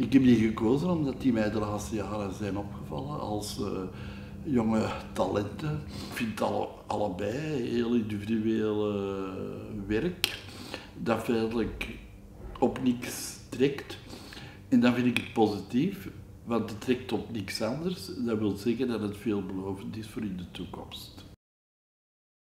Ik heb die gekozen omdat die mij de laatste jaren zijn opgevallen als uh, jonge talenten. Ik vind alle, allebei heel individueel eh, werk dat feitelijk op niks trekt. En dan vind ik het positief, want het trekt op niks anders. Dat wil zeggen dat het veelbelovend is voor in de toekomst.